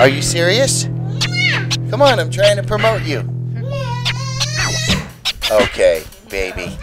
Are you serious? Come on, I'm trying to promote you. Okay, baby.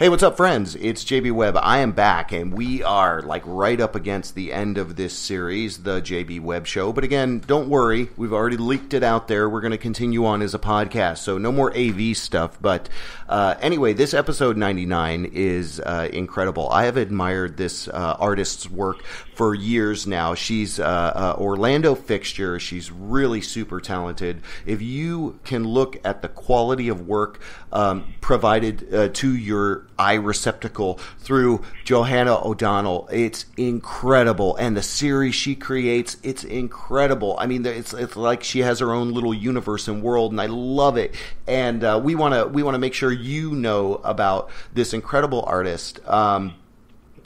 Hey, what's up, friends? It's JB Webb. I am back, and we are like right up against the end of this series, the JB Webb Show. But again, don't worry, we've already leaked it out there. We're going to continue on as a podcast, so no more AV stuff. But uh, anyway, this episode 99 is uh, incredible. I have admired this uh, artist's work for years now. She's uh, uh, Orlando fixture. She's really super talented. If you can look at the quality of work um, provided uh, to your eye receptacle through Johanna O'Donnell. It's incredible, and the series she creates, it's incredible. I mean, it's it's like she has her own little universe and world, and I love it. And uh, we want to we want to make sure you know about this incredible artist. Um,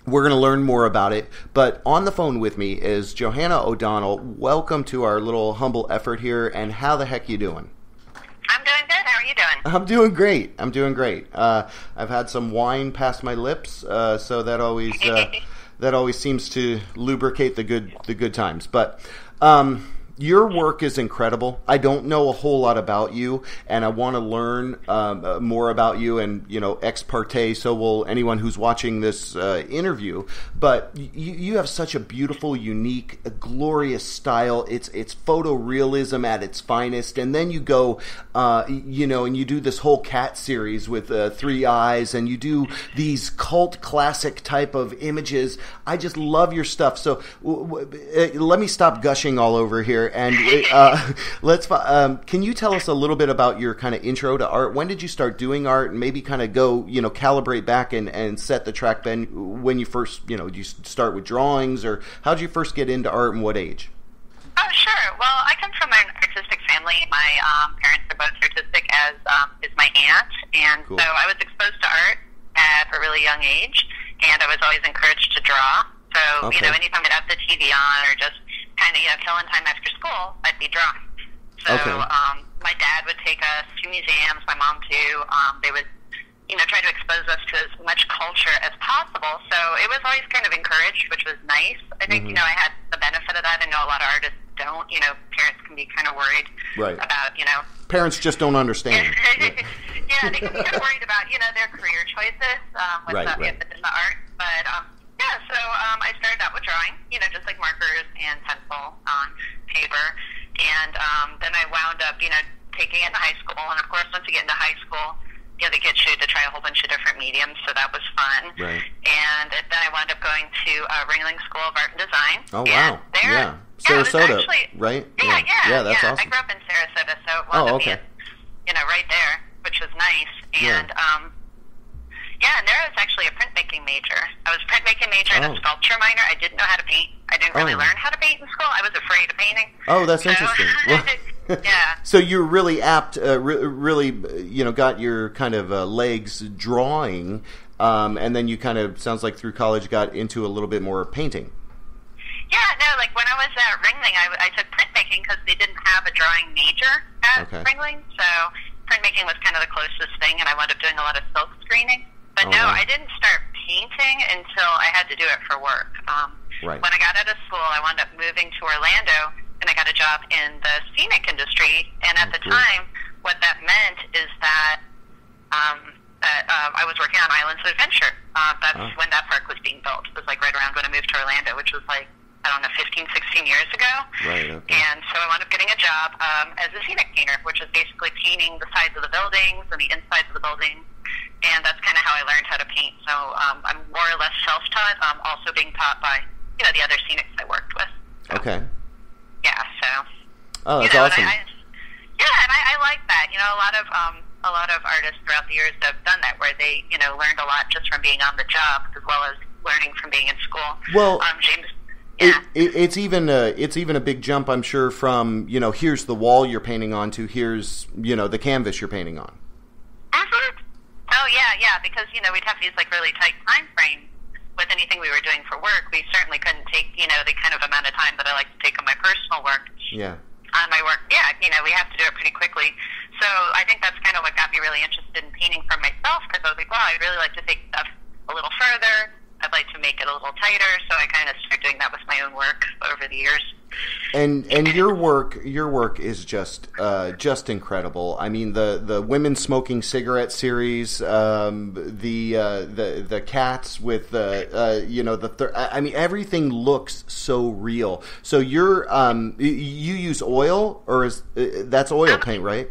we're going to learn more about it. But on the phone with me is Johanna O'Donnell. Welcome to our little humble effort here. And how the heck you doing? I'm doing good. How are you doing? I'm doing great. I'm doing great. Uh, I've had some wine past my lips, uh, so that always uh, that always seems to lubricate the good the good times. But um, your work is incredible. I don't know a whole lot about you, and I want to learn um, uh, more about you, and you know, ex parte. So will anyone who's watching this uh, interview. But you, you have such a beautiful, unique, glorious style. It's it's photorealism at its finest, and then you go, uh, you know, and you do this whole cat series with uh, three eyes, and you do these cult classic type of images. I just love your stuff. So w- w- uh, let me stop gushing all over here and uh, let's. Um, can you tell us a little bit about your kind of intro to art? When did you start doing art, and maybe kind of go, you know, calibrate back and, and set the track? Then when you first, you know, you start with drawings, or how did you first get into art, and what age? Oh, sure. Well, I come from an artistic family. My um, parents are both artistic, as um, is my aunt, and cool. so I was exposed to art at a really young age, and I was always encouraged to draw. So, okay. you know, anytime I'd have the TV on or just kind of, you know, killing time after school, I'd be drawing. So, okay. um, my dad would take us to museums, my mom too. Um, they would, you know, try to expose us to as much culture as possible. So it was always kind of encouraged, which was nice. I think, mm-hmm. you know, I had the benefit of that. I know a lot of artists don't. You know, parents can be kind of worried right. about, you know. Parents just don't understand. yeah, they can be kind of worried about, you know, their career choices um, with right, the, right. in the art. But um, yeah, so um, I started out with drawing, you know, just like markers and pencil on paper. And um, then I wound up, you know, taking it in high school. And of course, once you get into high school, you know, they get you to try a whole bunch of different mediums, so that was fun. Right. And then I wound up going to uh, Ringling School of Art and Design. Oh, wow. There, yeah. Sarasota, actually, right? Yeah, yeah. Yeah, that's yeah. awesome. I grew up in Sarasota, so it wound oh, up okay. being, you know, right there, which was nice. And, yeah. um, yeah, and there I was actually a printmaking major. I was a printmaking major and Oh. a sculpture minor. I didn't know how to paint. I didn't really Oh. learn how to paint in school. I was afraid of painting. Oh, that's So- interesting. Well- yeah. So you're really apt, uh, re- really, you know, got your kind of uh, legs drawing, um, and then you kind of sounds like through college got into a little bit more painting. Yeah, no, like when I was at Ringling, I, I took printmaking because they didn't have a drawing major at Okay. Ringling. So printmaking was kind of the closest thing, and I wound up doing a lot of silk screening. But Oh, no, wow. I didn't start painting until I had to do it for work. Um, Right. When I got out of school, I wound up moving to Orlando, and I got a job in the scenic industry. And at Oh, the cool. time, what that meant is that um, that uh, I was working on Islands of Adventure. Uh, that's Oh. when that park was being built. It was like right around when I moved to Orlando, which was like I don't know, 15, 16 years ago. Right. Okay. And so I wound up getting a job um, as a scenic painter, which is basically painting the sides of the buildings and the insides of the buildings. And that's kind of how I learned how to paint. So um, I'm more or less self-taught. I'm also being taught by, you know, the other scenics I worked with. Okay. Yeah, so. Oh, you that's know, awesome. I, I, yeah, and I, I like that. You know, a lot of um, a lot of artists throughout the years have done that, where they, you know, learned a lot just from being on the job, as well as learning from being in school. Well, um, James. It, Yeah. it, it's even a, it's even a big jump, I'm sure, from you know here's the wall you're painting on to here's you know the canvas you're painting on. Mhm. Oh yeah, yeah. Because you know we'd have these like really tight time frames with anything we were doing for work. We certainly couldn't take you know the kind of amount of time that I like to take on my personal work. Yeah. On my work, yeah, you know we have to do it pretty quickly. So I think that's kind of what got me really interested in painting for myself because I was like, wow, I'd really like to take stuff a little further. I'd like to make it a little tighter. So I kind of started doing that with my own work over the years. And and your work your work is just uh, just incredible. I mean the the women smoking cigarette series, um, the uh, the the cats with the uh, you know the thir- I mean everything looks so real. So you're um, you use oil or is uh, that's oil paint right?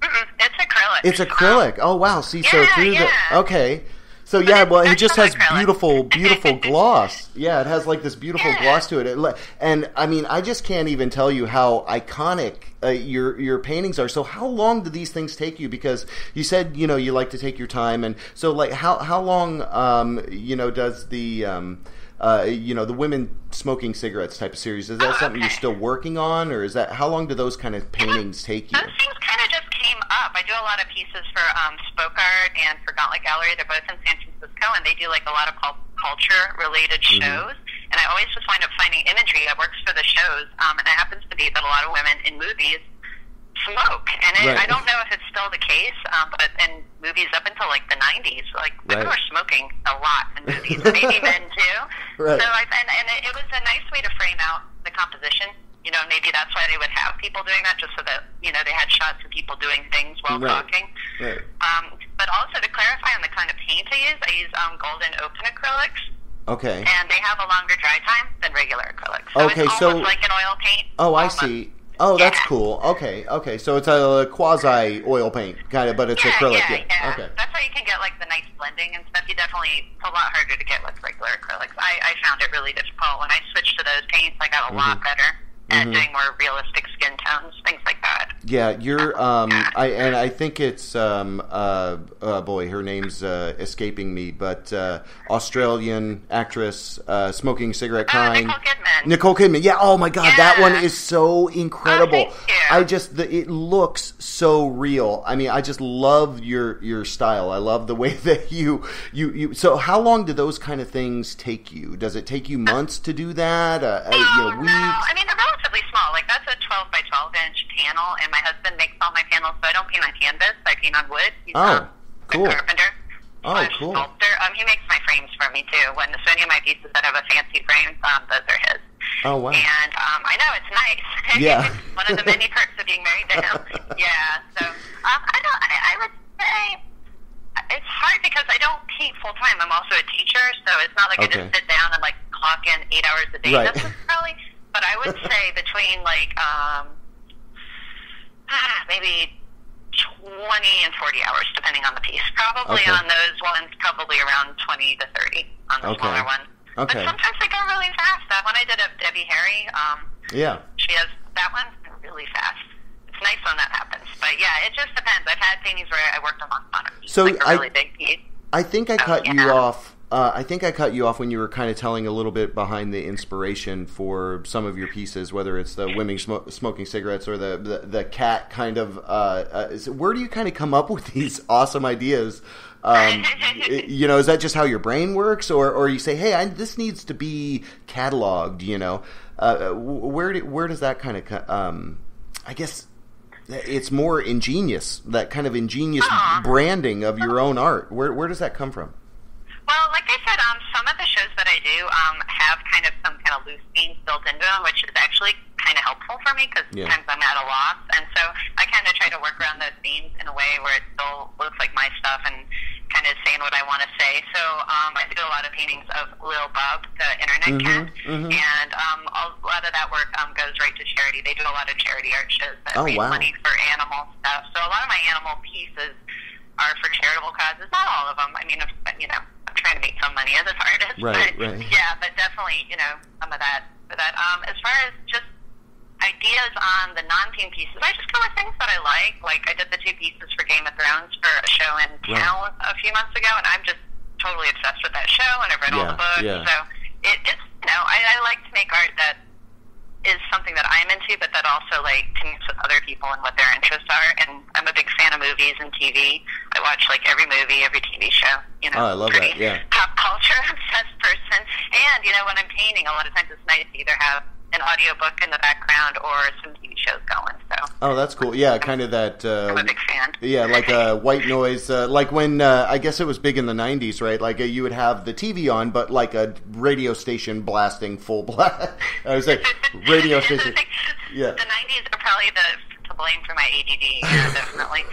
Mm-mm, it's acrylic. It's acrylic. Um, oh wow! See, yeah, so through yeah. the okay. So But yeah, well, it just has acrylic. beautiful, beautiful gloss. Yeah, it has like this beautiful Yeah. gloss to it. it. And I mean, I just can't even tell you how iconic uh, your your paintings are. So how long do these things take you? Because you said you know you like to take your time, and so like how how long um, you know does the um, uh, you know the women smoking cigarettes type of series is that Oh, something you're still working on, or is that how long do those kind of paintings take you? Those things kind of just came up. I do a lot of pieces for um, Spoke Art and for Gauntlet Gallery. They're both in San Francisco, and they do like a lot of pulp culture related Mm-hmm. shows. And I always just wind up finding imagery that works for the shows. Um, and it happens to be that a lot of women in movies smoke. And it, Right. I don't know if it's still the case, um, but in movies up until like the 90s, like women Right. were smoking a lot in movies, maybe men too. Right. So I, and, and it, it was a nice way to frame out the composition. You know, maybe that's why they would have people doing that, just so that you know they had shots of people doing things while Right. talking. Right. Um, but also to clarify on the kind of paint I use, I use um, golden open acrylics, Okay. and they have a longer dry time than regular acrylics. So Okay, it's so- like an oil paint. Oh, I see. Oh, that's cool. Okay, okay. So it's a quasi oil paint kind of, but it's yeah, acrylic. Yeah, yeah. Okay. That's how you can get like the nice blending and stuff. You definitely it's a lot harder to get with regular acrylics. I, I found it really difficult when I switched to those paints. I got a lot Mm-hmm. better at doing more realistic skin tones, things like that. Yeah, you're. Um, I and I think it's. Um, uh, uh, boy, her name's uh, escaping me, but uh, Australian actress, uh, smoking cigarette Oh, kind. Nicole Kidman. Nicole Kidman. Yeah. Oh my God, that one is so incredible. Oh. I just the, it looks so real. I mean, I just love your your style. I love the way that you you you. So, how long do those kind of things take you? Does it take you months to do that? Uh, uh, you know, weeks. no. I mean, they're relatively small. Like that's a 12 by 12 inch panel, and my husband makes all my panels, so I don't paint on canvas. I paint on wood. He's Oh, cool. A carpenter. Oh, cool. Sculptor. Um, he makes my frames for me too. When so any of my pieces that have a fancy frame, um, those are his. Oh wow. And um, I know it's nice. Yeah. One of the many perks of being married to him. yeah. So um, I don't. I, I would say it's hard because I don't paint full time. I'm also a teacher, so it's not like I just sit down and like clock in eight hours a day Right. necessarily. But I would say between like um, ah, maybe. 20 and 40 hours, depending on the piece. Probably Okay. on those ones, probably around 20 to 30 on the Okay. smaller one. Okay. But sometimes they go really fast. That one I did of Debbie Harry, um, Yeah. she has that one really fast. It's nice when that happens. But yeah, it just depends. I've had paintings where I worked on a piece, So like a I- really big piece. I think I Oh, cut you off. Uh, I think I cut you off when you were kind of telling a little bit behind the inspiration for some of your pieces, whether it's the women smo- smoking cigarettes or the the, the cat kind of. Uh, uh, where do you kind of come up with these awesome ideas? Um, y- you know, is that just how your brain works, or or you say, hey, I, this needs to be cataloged? You know, uh, where do, where does that kind of um, I guess it's more ingenious that kind of ingenious Aw. branding of your own art where where does that come from Well, like I said, um, some of the shows that I do um, have kind of some kind of loose themes built into them, which is actually kind of helpful for me because Yeah. sometimes I'm at a loss, and so I kind of try to work around those themes in a way where it still looks like my stuff and kind of saying what I want to say. So um, I do a lot of paintings of Lil Bub, the internet Mhm, cat, mhm. and um, a lot of that work um, goes right to charity. They do a lot of charity art shows that Oh, raise wow. money for animal stuff. So a lot of my animal pieces are for charitable causes. Not all of them. I mean, if, you know, trying to make some money as an artist. Right, but, right. Yeah, but definitely, you know, some of that. For that. Um, as far as just ideas on the non-theme pieces, I just go with things that I like. Like I did the two pieces for Game of Thrones for a show in Right. town a few months ago, and I'm just totally obsessed with that show, and I've read all the books. yeah. So it, it's you know, I, I like to make art that is something that I'm into, but that also like connects with other people and what their interests are. And I'm a big fan of movies and TV. I watch like every movie, every TV show. You know, Oh, I love that, yeah. Pop culture obsessed person. And you know, when I'm painting, a lot of times it's nice to either have an audiobook in the background or some TV shows going. So. Oh, that's cool. Yeah, kind of that. Uh, I'm a big fan. Yeah, like a white noise. Uh, like when uh, I guess it was big in the '90s, right? Like uh, you would have the TV on, but like a radio station blasting full blast. I was like radio station. yeah. The '90s are probably the to blame for my ADD. Yeah, definitely.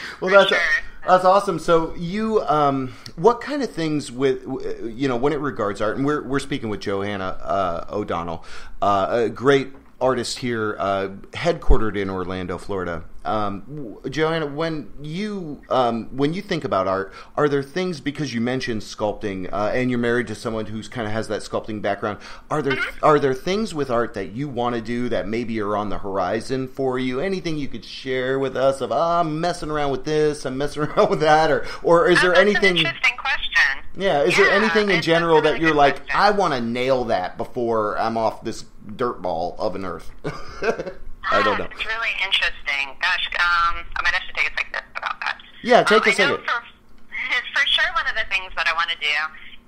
well, that's. Sure. That's awesome. So you, um, what kind of things with you know when it regards art, and we're we're speaking with Johanna uh, O'Donnell, uh, a great artist here, uh, headquartered in Orlando, Florida. Um, Johanna, when you um, when you think about art, are there things because you mentioned sculpting uh, and you're married to someone who's kind of has that sculpting background? Are there are there things with art that you want to do that maybe are on the horizon for you? Anything you could share with us of oh, I'm messing around with this, I'm messing around with that, or or is there anything? interesting question. Yeah, is yeah, there anything in general really that you're like, question. I want to nail that before I'm off this dirt ball of an earth? I don't know. It's really interesting. Gosh, um, I might have to take a second about that. Yeah, take um, a second. For, for sure, one of the things that I want to do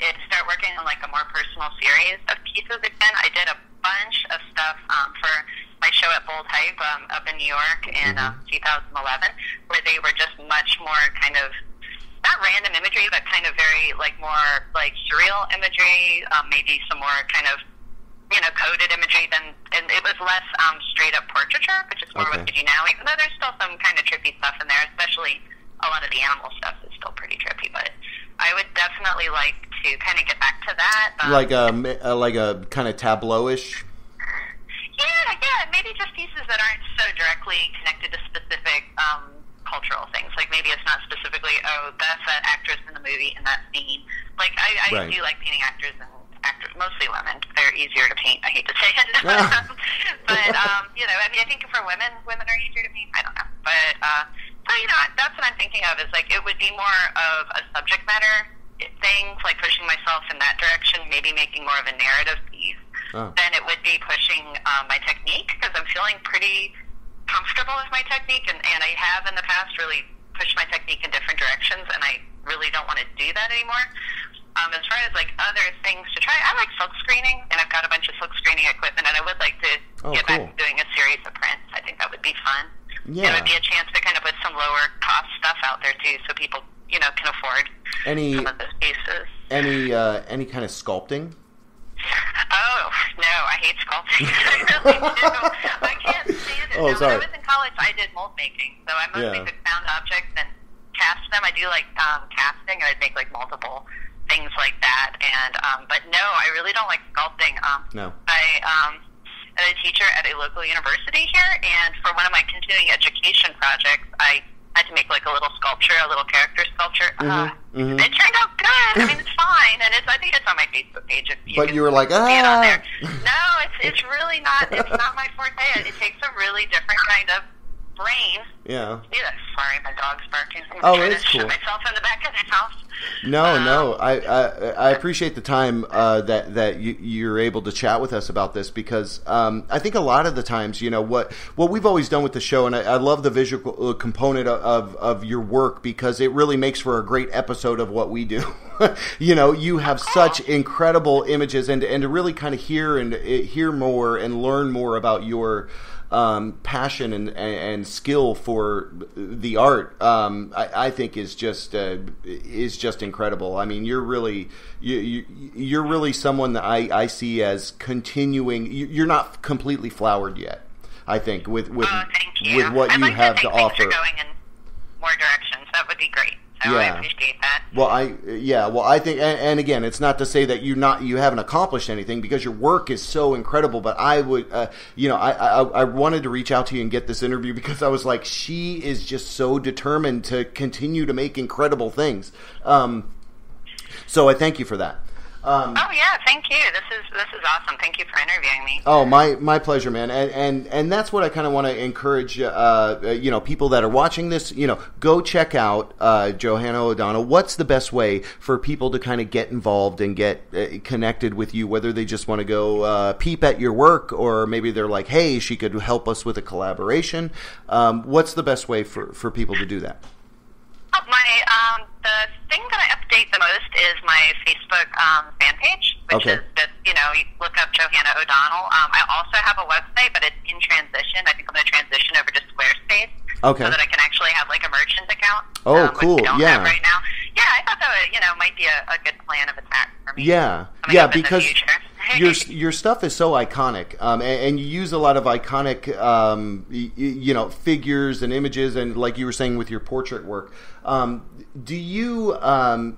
is start working on like a more personal series of pieces again. I did a bunch of stuff um, for my show at Bold Hype um, up in New York in mm-hmm. um, 2011, where they were just much more kind of not random imagery, but kind of very like more like surreal imagery, um, maybe some more kind of you know, coded imagery than, and it was less um, straight up portraiture, which is more okay. what we do now. Even though there's still some kind of trippy stuff in there, especially a lot of the animal stuff is still pretty trippy. But I would definitely like to kind of get back to that. Um, like a like a kind of tableauish. Yeah, yeah, maybe just pieces that aren't so directly connected to specific um, cultural things. Like maybe it's not specifically, oh, that's that actress in the movie in that scene. Like I, I right. do like painting actors and mostly women. They're easier to paint. I hate to say it, but um, you know, I mean, I think for women, women are easier to paint. I don't know, but uh, so you know, that's what I'm thinking of. Is like it would be more of a subject matter thing, like pushing myself in that direction, maybe making more of a narrative piece. Oh. Than it would be pushing um, my technique because I'm feeling pretty comfortable with my technique, and, and I have in the past really pushed my technique in different directions, and I really don't want to do that anymore. Um, as far as like other things to try, I like silk screening, and I've got a bunch of silk screening equipment, and I would like to oh, get cool. back to doing a series of prints. I think that would be fun. Yeah. It would be a chance to kind of put some lower cost stuff out there too, so people you know can afford any some of those pieces. Any uh, any kind of sculpting? Oh no, I hate sculpting. I really do. I can't stand it. Oh, now, sorry. When I was in college, I did mold making, so I mostly yeah. found objects and cast them. I do like um, casting, and I'd make like multiple things like that. And um, but no, I really don't like sculpting. Um, no. I um, am a teacher at a local university here, and for one of my continuing education projects, I had to make like a little sculpture, a little character sculpture. Mm-hmm. Uh, mm-hmm. It turned out good. I mean, it's fine, and it's I think it's on my Facebook page. If you but you were like, ah. No, it's it's really not. It's not my forte. It, it takes a really different kind of brain. Yeah. Yeah, sorry, my dog's barking. I'm oh, it's cool. myself in the back of the house. No, um, no, I, I, I appreciate the time uh, that that you, you're able to chat with us about this because um, I think a lot of the times, you know, what what we've always done with the show, and I, I love the visual component of of your work because it really makes for a great episode of what we do. you know, you have such incredible images, and and to really kind of hear and uh, hear more and learn more about your um, passion and, and, skill for the art, um, I, I, think is just uh, is just incredible. I mean, you're really you, you, are really someone that I, I see as continuing. You're not completely flowered yet. I think with with oh, with what I'd you like have to, to offer. Going in more directions. That would be great. So yeah. I appreciate that. Well, I yeah. Well, I think, and, and, again, it's not to say that you not you haven't accomplished anything because your work is so incredible. But I would, uh, you know, I, I I wanted to reach out to you and get this interview because I was like, she is just so determined to continue to make incredible things. Um, so I thank you for that. Um, oh yeah, thank you. This is this is awesome. Thank you for interviewing me. Oh my my pleasure, man. And and and that's what I kind of want to encourage. Uh, you know, people that are watching this, you know, go check out uh, Johanna O'Donnell. What's the best way for people to kind of get involved and get uh, connected with you? Whether they just want to go uh, peep at your work, or maybe they're like, hey, she could help us with a collaboration. Um, what's the best way for for people to do that? Oh, my um, the thing that I update the most is my Facebook um, fan page, which okay. is just you know, you look up Johanna O'Donnell. Um, I also have a website, but it's in transition. I think I'm going to transition over to Squarespace. Okay. So that I can actually have like a merchant account. Oh, um, cool. Which I don't yeah. Right now. Yeah, I thought that would, you know might be a, a good plan of attack for me. Yeah, yeah, because. Your your stuff is so iconic, um, and, and you use a lot of iconic, um, y- you know, figures and images, and like you were saying with your portrait work. Um, do you um,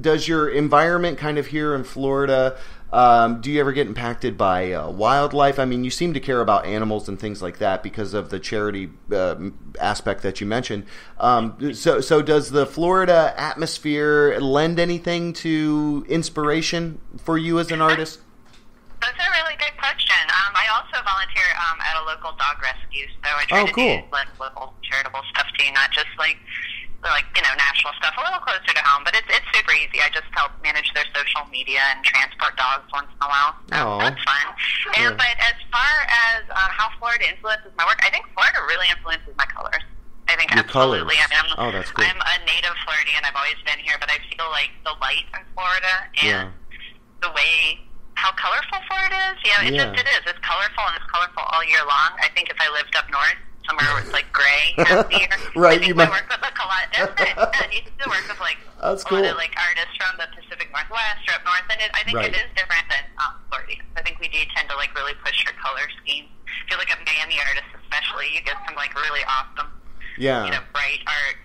does your environment kind of here in Florida? Um, do you ever get impacted by uh, wildlife? I mean, you seem to care about animals and things like that because of the charity uh, aspect that you mentioned. Um, so, so does the Florida atmosphere lend anything to inspiration for you as an artist? That's a really good question. Um, I also volunteer um, at a local dog rescue, so I try Oh, to cool. do like local charitable stuff too, not just like like you know national stuff. A little closer to home, but it's it's super easy. I just help manage their social media and transport dogs once in a while. So that's fun. Yeah. And but as far as uh, how Florida influences my work, I think Florida really influences my colors. I think Your absolutely. colors. I mean, I'm, Oh, that's cool. I'm a native Floridian. I've always been here, but I feel like the light in Florida Yeah. and the way how colorful Florida is. Yeah, it Yeah. just it is. It's colorful and it's colorful all year long. I think if I lived up north, somewhere where it's like gray half the year, Right, I think you might- work look a lot different. and you still work with like That's a lot cool. of like artists from the Pacific Northwest or up north, and it, I think Right. it is different than um, Florida. I think we do tend to like really push your color scheme. If you look at Miami artists, especially, you get some like really awesome Yeah. you know, bright art.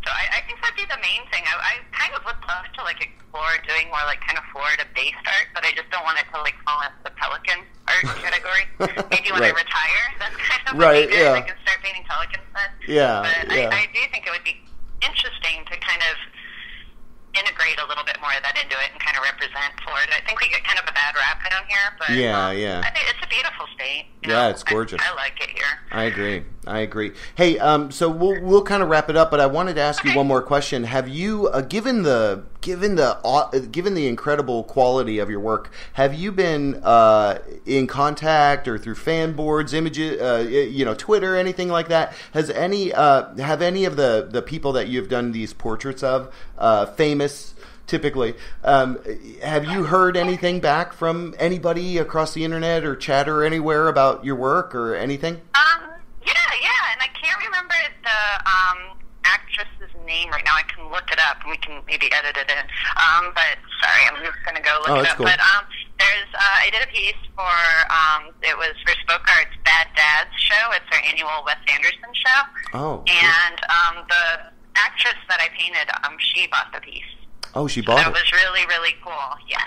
So I, I think that'd be the main thing. I, I kind of would love to like explore doing more like kind of Florida-based art, but I just don't want it to like fall into the pelican art category. Maybe when Right. I retire, that's kind of Right, what I do. yeah. I can start painting pelicans then. Yeah, But yeah. I, I do think it would be interesting to kind of integrate a little bit more of that into it and kind of represent Florida. I think we get kind of a bad rap down here, but Yeah, um, yeah. I think it's a beautiful state. Yeah, know. it's gorgeous. I, I like it here. I agree. I agree. Hey, um, so we'll we'll kind of wrap it up, but I wanted to ask you one more question. Have you, uh, given the given the uh, given the incredible quality of your work, have you been uh, in contact or through fan boards, images, uh, you know, Twitter, anything like that? Has any uh, have any of the the people that you've done these portraits of, uh, famous? Typically, um, have you heard anything back from anybody across the internet or chatter anywhere about your work or anything? Um, yeah, yeah, and I can't remember the um, actress's name right now. I can look it up and we can maybe edit it in. Um, but sorry, I'm just gonna go look Oh, it up. cool. But um, there's uh, I did a piece for um, it was for Spoke Arts Bad Dads show. It's our annual Wes Anderson show. Oh. And um, the actress that I painted, um, she bought the piece. Oh, she bought That it. was really, really cool. Yeah.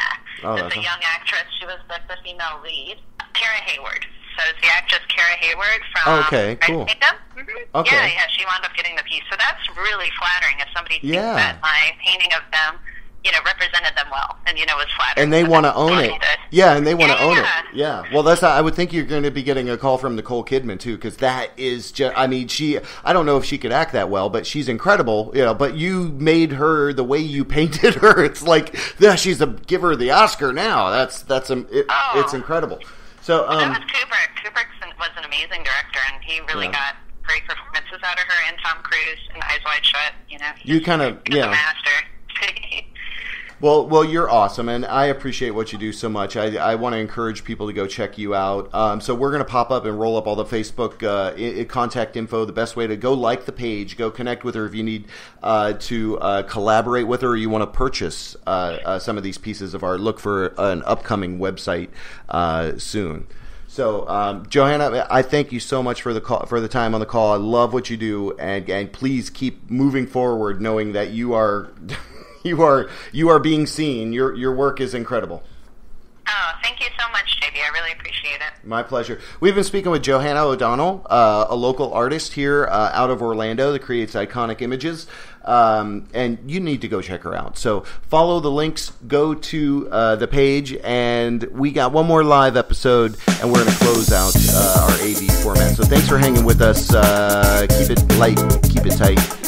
Oh, it's a young actress. She was like the female lead. Kara Hayward. So it's the actress Kara Hayward from Oh, Okay, cool. Kingdom. Mhm. Okay. Yeah, yeah. She wound up getting the piece. So that's really flattering if somebody thinks Yeah. that my painting of them, you know, represented them well and, you know, was flattering. And they want to own it. Yeah, and they want to Yeah, own yeah. it. Yeah. Well, that's. I would think you're going to be getting a call from Nicole Kidman too, because that is just. I mean, she. I don't know if she could act that well, but she's incredible. You know, but you made her the way you painted her. It's like, yeah, she's a give her the Oscar now. That's that's um, it, Oh. it's incredible. So That um, was Kubrick. Kubrick was an amazing director, and he really Yeah. got great performances out of her and Tom Cruise in Eyes Wide Shut. You know, You he was yeah. master. Well, well, you're awesome, and I appreciate what you do so much. I, I want to encourage people to go check you out. Um, so we're going to pop up and roll up all the Facebook uh, i- i- contact info. The best way to go like the page, go connect with her if you need uh, to uh, collaborate with her, or you want to purchase uh, uh, some of these pieces of art. Look for an upcoming website uh, soon. So, um, Johanna, I thank you so much for the call, for the time on the call. I love what you do, and and please keep moving forward, knowing that you are you are you are being seen. Your your work is incredible. Oh, thank you so much, JB. I really appreciate it. My pleasure. We've been speaking with Johanna O'Donnell, uh, a local artist here uh, out of Orlando that creates iconic images. Um, and you need to go check her out. So follow the links, go to uh, the page, and we got one more live episode, and we're going to close out uh, our AV format. So thanks for hanging with us. Uh, keep it light, keep it tight.